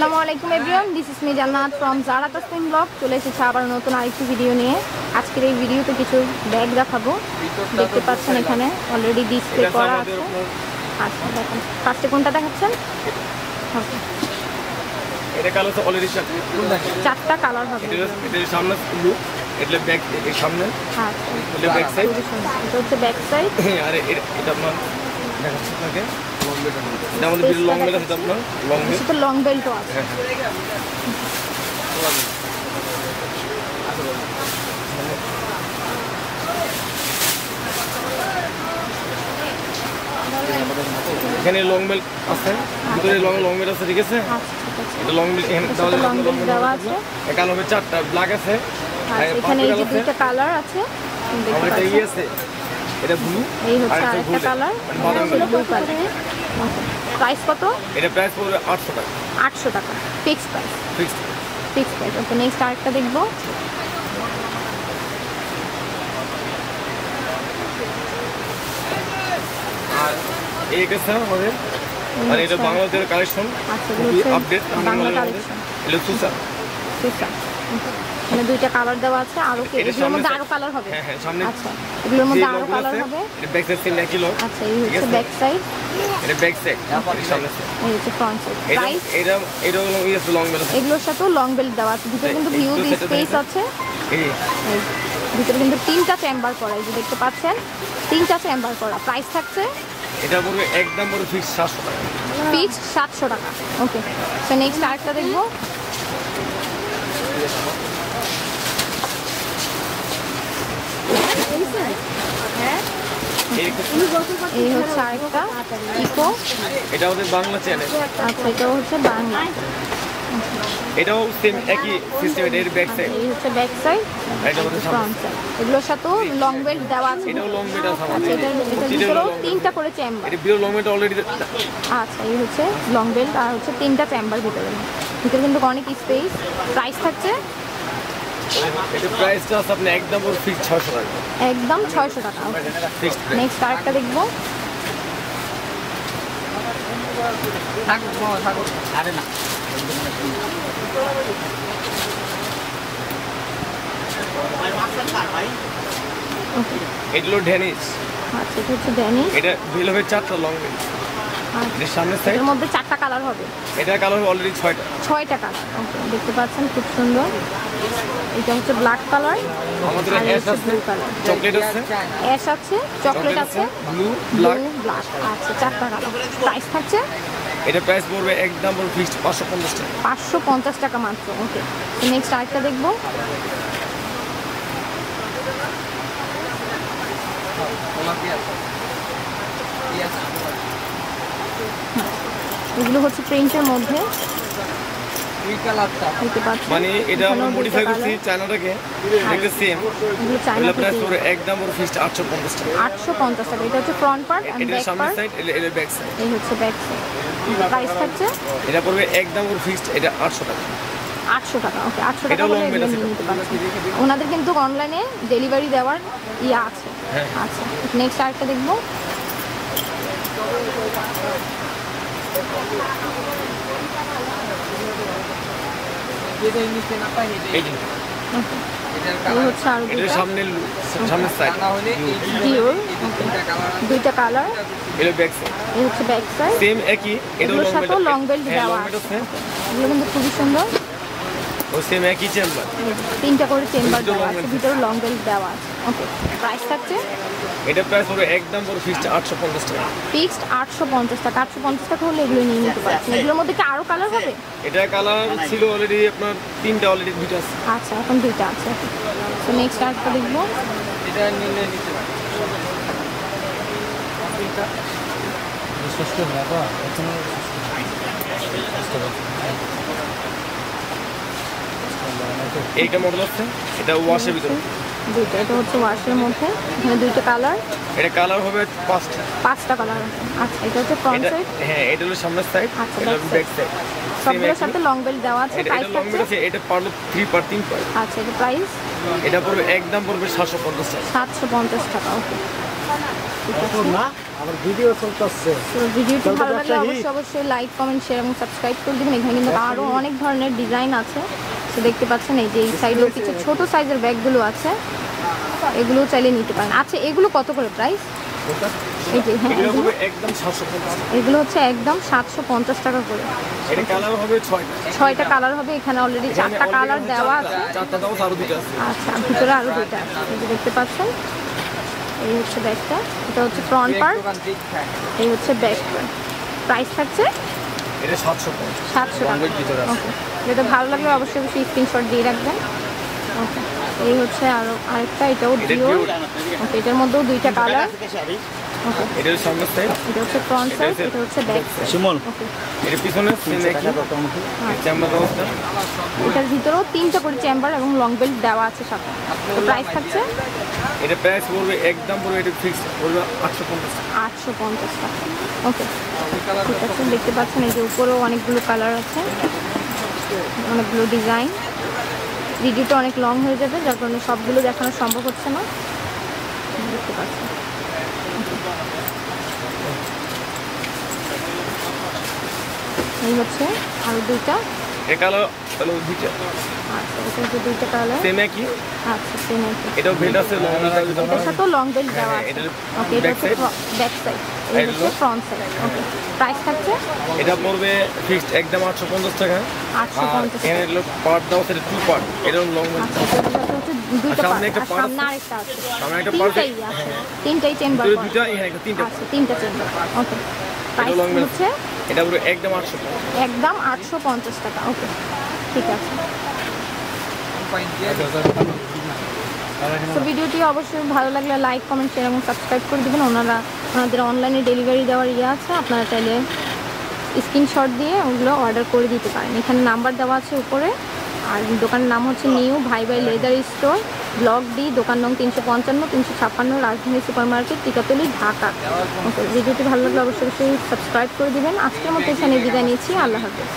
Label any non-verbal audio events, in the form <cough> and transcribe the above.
আসসালামু আলাইকুম everyone this is me Jannat from Zara Tasmin vlog চলে এসেছে আবার নতুন আরেকটি ভিডিও নিয়ে। আজকের এই ভিডিওতে কিছু ব্যাগ দেখাবো। দেখতে পাচ্ছেন এখানে অলরেডি ডিসপ্লে করা আছে। আচ্ছা দেখেন। ফার্স্টে কোনটা দেখাচ্ছেন? চারটা কালার হবে। সামনে লুক এটা ব্যাক এই সামনে। আচ্ছা। এটা ব্যাক সাইড খুবই সুন্দর। এটা হচ্ছে <laughs> দেখাচ্ছি আপনাকে এটা আমাদের বিল লং বেল আছে আপনার? লং বেল সাথে লং বেল্টও আছে। হ্যাঁ হ্যাঁ। এখানে লং বেল আছে। ভিতরে লং লং বেল আছে ঠিক আছে? আচ্ছা এটা লং বেল এখানে সাথে long belt দেওয়া আছে। এখানে হবে চারটা ব্ল্যাক আছে। আর আর এখানে এই যে। দুইটা কালার আছে। দেখতে পাচ্ছেন। এটা ব্লু এই হচ্ছে আরেকটা কালার ব্লু কালার প্রাইস কত? এটা প্রাইস পড়বে আটশো টাকা। আটশো টাকা। Fix price fixed fix price okay next আরেকটা দেখব। আর এই গেছে আমাদের। আর এটা আচ্ছা। বাংলাদেশের কালেকশন আচ্ছা আপডেট বাংলা কালেকশন এটা সুসা সুসা এখানে দুইটা কালার দেওয়া আছে আরও কি? এগুলোর মধ্যে আরও কালার হবে? হ্যাঁ হ্যাঁ সামনে আচ্ছা এগুলোর মধ্যে আরও কালার হবে? এটা ব্যাক সাইড একই লোক আচ্ছা এই হচ্ছে ব্যাক সাইড এটা ব্যাক সাইড সামনে side। এই হচ্ছে ফ্রন্ট সাইড প্রাইস এটা এটা হলো ইয়ে লং বেল এগুলোর সাথেও লং বেল্ট দেওয়া আছে। ভিতরে কিন্তু ভিউ দুটো স্পেস আছে। এই। ভিতরে কিন্তু তিনটা চেম্বার করা এই যে দেখতে পাচ্ছেন? তিনটা চেম্বার করা। প্রাইস থাকছে? এটা পড়বে একদম পড়বে ফিক্স সাতশো টাকা। পিচ সাতশো টাকা। ওকে তো নেক্সট আরেকটা দেখব। এই হচ্ছে আরেকটা ইকো। এটা আমাদের বাংলা চ্যানেল আচ্ছা এটাও হচ্ছে বাংলা। এটাও সেম একই সিস্টেম এর ব্যাক সাইড এই হচ্ছে ব্যাক সাইড এটা সামনে ফ্রন্ট সাইড এগুলোর সাথেও লং বেল্ট দেওয়া আছে। এটাও লং বেল আছে আচ্ছা আমাদের এটার এটাও ভিতরেও তিনটা করে চেম্বার এটা লং বেল অলরেডি আচ্ছা এই হচ্ছে লং বেল্ট আর হচ্ছে তিনটা চেম্বার ভিতরে। ভিতরে কিন্তু অনেক স্পেস প্রাইস থাকছে এটা প্রাইসটা আপনি একদম ওর ফিক্স ছয়শো টাকা। একদম ছয়শো টাকা ফিক্সড প্রাইস নেক্সট আরেকটা দেখব। ওকে এগুলো ড্যানিশ আচ্ছা এটা হচ্ছে এটা বিল হবে চারটা লং আচ্ছা এর মধ্যে চারটা কালার হবে। এটা কালার হবে অলরেডি ছয়টা। ছয়টা কালার ওকে দেখতে পাচ্ছেন খুব সুন্দর। এটা হচ্ছে ব্ল্যাক কালার আমাদের অ্যাশ আছে কালার চকলেট আছে। অ্যাশ আছে চকলেট আছে। ব্লু ব্লু ব্ল্যাক ব্ল্যাক আচ্ছা চারটা কালার প্রাইস থাকছে? এটা প্রাইস পড়বে একদম ওর ফিক্সড পাঁচশো পঞ্চাশ টাকা। মাত্র ওকে নেক্সট আরেকটা দেখব। এগুলো হচ্ছে প্রিন্টের মধ্যে। মানে এটা আমরা মডিফাই করছি চায়নাটাকে। দেখতে সেম এগুলো প্রাইস থেকে একদম ওর ফিক্সড আটশো পঞ্চাশ টাকা। আটশো পঞ্চাশ টাকা। এটা হচ্ছে ফ্রন্ট পার্ট অ্যান্ড এটা ব্যাক পার্ট সাইড এটা এটা ব্যাক সাইড এই হচ্ছে ব্যাক সাইড প্রাইস থাকছে? এটা পড়বে একদম ওর ফিক্সড এটা আটশো টাকা। আটশো টাকা ওকে আটশো টাকা হলে এগুলো নিতে ওনাদের কিন্তু অনলাইনে ডেলিভারি দেওয়ার ইয়ে আছে। হ্যাঁ। আচ্ছা নেক্সট আরেকটা দেখব। দুইটা কালার এটা ব্যাক হচ্ছে ব্যাক সাইড সেম একই সাথে লং বেল্ট দেওয়া এগুলো কিন্তু খুবই সুন্দর। ও সেম একই চেম্বার তিনটা করে চেম্বার ভিতরে দেওয়া আছে ভিতরে লং বেল্ট দেওয়া আছে। ওকে প্রাইস থাকছে? এটা প্রাইস পড়বে একদম ওর ফিক্সড আটশো পঞ্চাশ টাকা। ফিক্সড আটশো পঞ্চাশ টাকা আটশো পঞ্চাশ টাকা হলে এগুলো নিয়ে নিতে পারছেন। এগুলোর মধ্যে কি আরও কালার হবে? এটা কালার ছিল অলরেডি আপনার তিনটা অলরেডি দুইটা আছে। আচ্ছা এখন দুইটা আছে। তো নেক্সট আরেকটা দেখব। এটা নিলে নিতে এইটা মডেল আছে এটা ওয়াশের ভিতরে? দুইটা এটা হচ্ছে ওয়াশের মধ্যে। এখানে দুইটা কালার এটা কালার হবে পাঁচটা। পাঁচটা কালার আচ্ছা এটা হচ্ছে ফ্রন্ট সাইড হ্যাঁ এটা হলো সামনের সাইড আচ্ছা, এটা back ব্যাক সাইড সবগুলোর সাথে লং বেল্ট দেওয়া আছে প্রাইস লং থাকছে আছে এটা পারল থ্রি পার তিন পার আচ্ছা এটা প্রাইস এটা পড়বে একদম পড়বে সাতশো পঞ্চাশ টাকা। সাতশো পঞ্চাশ টাকা ওকে না আমার ভিডিও চলতেছে। ভিডিওটি ভালো লাগলে অবশ্যই অবশ্যই লাইক কমেন্ট শেয়ার এবং সাবস্ক্রাইব করে দিবেন। এখানে কিন্তু আরও অনেক ধরনের ডিজাইন আছে। তো দেখতে পাচ্ছেন এই যে এই সাইডেও কিছু ছোট সাইজের ব্যাগগুলো আছে। এগুলো চাইলে নিতে পারেন। আচ্ছা এগুলো কত করে প্রাইস হ্যাঁ এগুলো এগুলো হচ্ছে একদম সাতশো পঞ্চাশ টাকা করে। ছয়টা। কালার হবে। এখানে অলরেডি চারটা কালার দেওয়া আছে। আরও আচ্ছা ভিতরে দুইটা আছে। দেখতে পাচ্ছেন এই হচ্ছে ব্যাগটা এটা হচ্ছে ফ্রন্ট পার্ট এই হচ্ছে ব্যাক পার্ট প্রাইস থাকছে? এটা সাতশো সাতশো টাকা। যেটা ভালো লাগলে অবশ্যই অবশ্যই স্ক্রিনশট দিয়ে রাখবেন। ওকে এই হচ্ছে আরও আরেকটা এটাও এটা ডিও ওকে এটার মধ্যেও দুইটা কালার এটা হচ্ছে সামনের সাইড এটা হচ্ছে ফ্রন্ট সাইড এটা হচ্ছে ব্যাক পিছনে এটার ভিতরেও তিনটা করে চেম্বার এবং লং বেল্ট দেওয়া আছে সাথে। তো প্রাইস থাকছে? এটা প্রাইস পড়বে একদম পড়বে এটা ফিক্স পড়বে আটশো পঞ্চাশ আটশো পঞ্চাশ টাকা। ওকে ঠিক আছে দেখতে পাচ্ছেন এই যে উপরেও অনেকগুলো কালার আছে অনেকগুলো ডিজাইন ভিডিওটা অনেক লং হয়ে যাবে যার কারণে সবগুলো দেখানো সম্ভব হচ্ছে না। দেখতে পাচ্ছেন। এই হচ্ছে আরও দুইটা। এ কালার হলো দুইটা। আচ্ছা এটা হচ্ছে দুইটা কালার সেম একই? আচ্ছা সেম আছে এটাও বেল্ট আছে লং এটার সাথেও লং বেল্ট দেওয়া আছে। ওকে এটা হচ্ছে ব্যাক সাইড এটা হচ্ছে ফ্রন্ট সাইড ওকে প্রাইস থাকছে? এটা পড়বে ফিক্সড একদম আটশো পঞ্চাশ টাকা। পার্ট দাও সেটা টু পার্ট এটা লং আচ্ছা এটার সাথে দুইটা সামনে একটা আর সামনে আরেকটা আছে। সামনে একটা part তিনটাই আছে। তিনটাই চেম্বার ভিতরে দুইটা এখানে একটা তিনটা। আচ্ছা তিনটা চেম্বার ওকে প্রাইস হচ্ছে? এটা পুরো একদম আটশো একদম আটশো পঞ্চাশ টাকা। ওকে ঠিক আছে। তো ভিডিওটি অবশ্যই ভালো লাগলে লাইক কমেন্ট শেয়ার এবং সাবস্ক্রাইব করে দেবেন। ওনারা ওনাদের অনলাইনে ডেলিভারি দেওয়ার ইয়ে আছে। আপনারা চাইলে স্ক্রিনশট দিয়ে ওগুলো অর্ডার করে দিতে পারেন। এখানে নাম্বার দেওয়া আছে উপরে। আর দোকানের নাম হচ্ছে নিউ ভাই ভাই লেদার স্টোর ব্লক ডি দোকান নং তিনশো পঞ্চান্ন তিনশো ছাপ্পান্ন রাজধানী সুপার মার্কেট টিকাতলি ঢাকা ভিডিওটি ভালো লাগলে অবশ্যই অবশ্যই সাবস্ক্রাইব করে দিবেন। আজকের মতো এখানে বিদায় নিচ্ছি। আল্লাহ হাফেজ।